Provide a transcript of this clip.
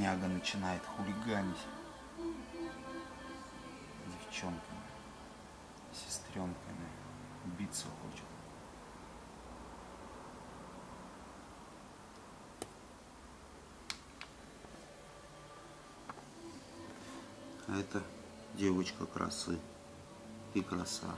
бедняга начинает хулиганить девчонками, сестренками, биться хочет. А это девочка красы. Ты краса.